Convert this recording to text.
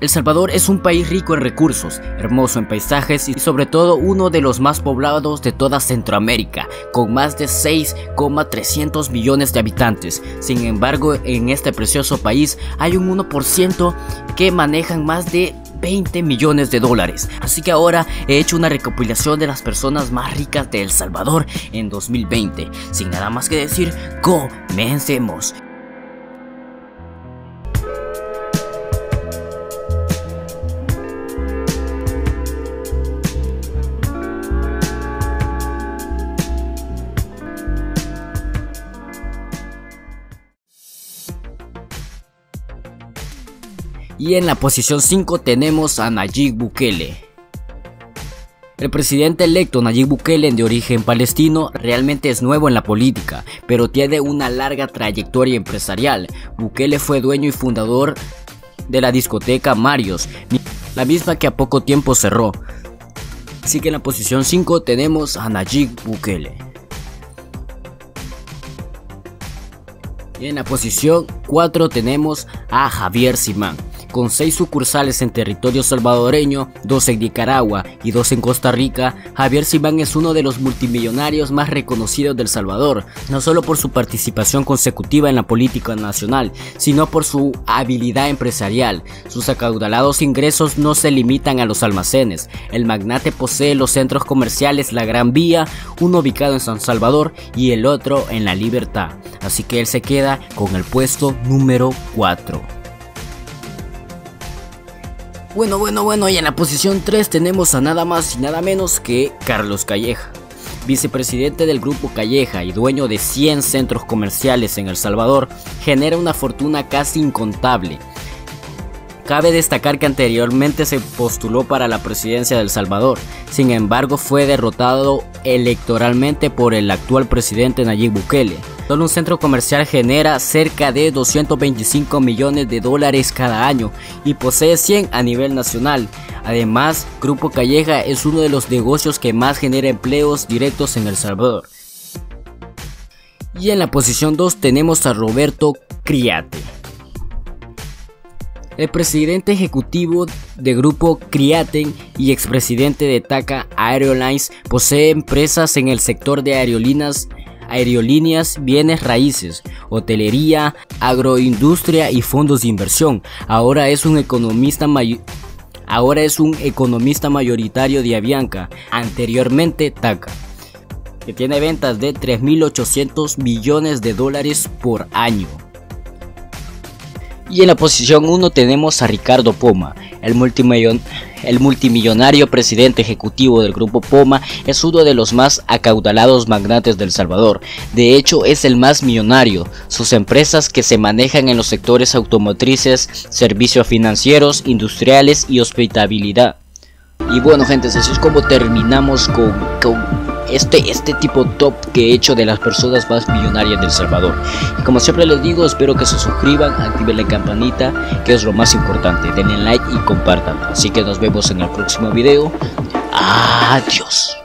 El Salvador es un país rico en recursos, hermoso en paisajes y sobre todo uno de los más poblados de toda Centroamérica, con más de 6,300 millones de habitantes. Sin embargo, en este precioso país hay un 1% que manejan más de 20 millones de dólares. Así que ahora he hecho una recopilación de las personas más ricas de El Salvador en 2020. Sin nada más que decir, comencemos. Y en la posición 5 tenemos a Nayib Bukele. El presidente electo Nayib Bukele, de origen palestino, realmente es nuevo en la política, pero tiene una larga trayectoria empresarial. Bukele fue dueño y fundador de la discoteca Marios, la misma que a poco tiempo cerró. Así que en la posición 5 tenemos a Nayib Bukele. Y en la posición 4 tenemos a Javier Simán. Con seis sucursales en territorio salvadoreño, dos en Nicaragua y dos en Costa Rica, Javier Simán es uno de los multimillonarios más reconocidos del Salvador, no solo por su participación consecutiva en la política nacional, sino por su habilidad empresarial. Sus acaudalados ingresos no se limitan a los almacenes. El magnate posee los centros comerciales La Gran Vía, uno ubicado en San Salvador y el otro en La Libertad. Así que él se queda con el puesto número 4. Bueno, bueno, bueno, y en la posición 3 tenemos a nada más y nada menos que Carlos Calleja. Vicepresidente del Grupo Calleja y dueño de 100 centros comerciales en El Salvador, genera una fortuna casi incontable. Cabe destacar que anteriormente se postuló para la presidencia del Salvador, sin embargo fue derrotado electoralmente por el actual presidente Nayib Bukele. Solo un centro comercial genera cerca de 225 millones de dólares cada año y posee 100 a nivel nacional. Además, Grupo Calleja es uno de los negocios que más genera empleos directos en El Salvador. Y en la posición 2 tenemos a Roberto Criate. El presidente ejecutivo de Grupo Criaten y expresidente de TACA Airlines posee empresas en el sector de aerolíneas aerolíneas, bienes raíces, hotelería, agroindustria y fondos de inversión. Ahora es un economista Ahora es un economista mayoritario de Avianca, anteriormente TACA, que tiene ventas de 3.800 millones de dólares por año. Y en la posición 1 tenemos a Ricardo Poma, el multimillonario el multimillonario presidente ejecutivo del grupo Poma es uno de los más acaudalados magnates del Salvador. De hecho, es el más millonario. Sus empresas que se manejan en los sectores automotrices, servicios financieros, industriales y hospitabilidad. Y bueno, gente, así es como terminamos con, este, este tipo top que he hecho de las personas más millonarias del Salvador. Y como siempre les digo, espero que se suscriban, activen la campanita, que es lo más importante. Denle like y compartan. Así que nos vemos en el próximo video. Adiós.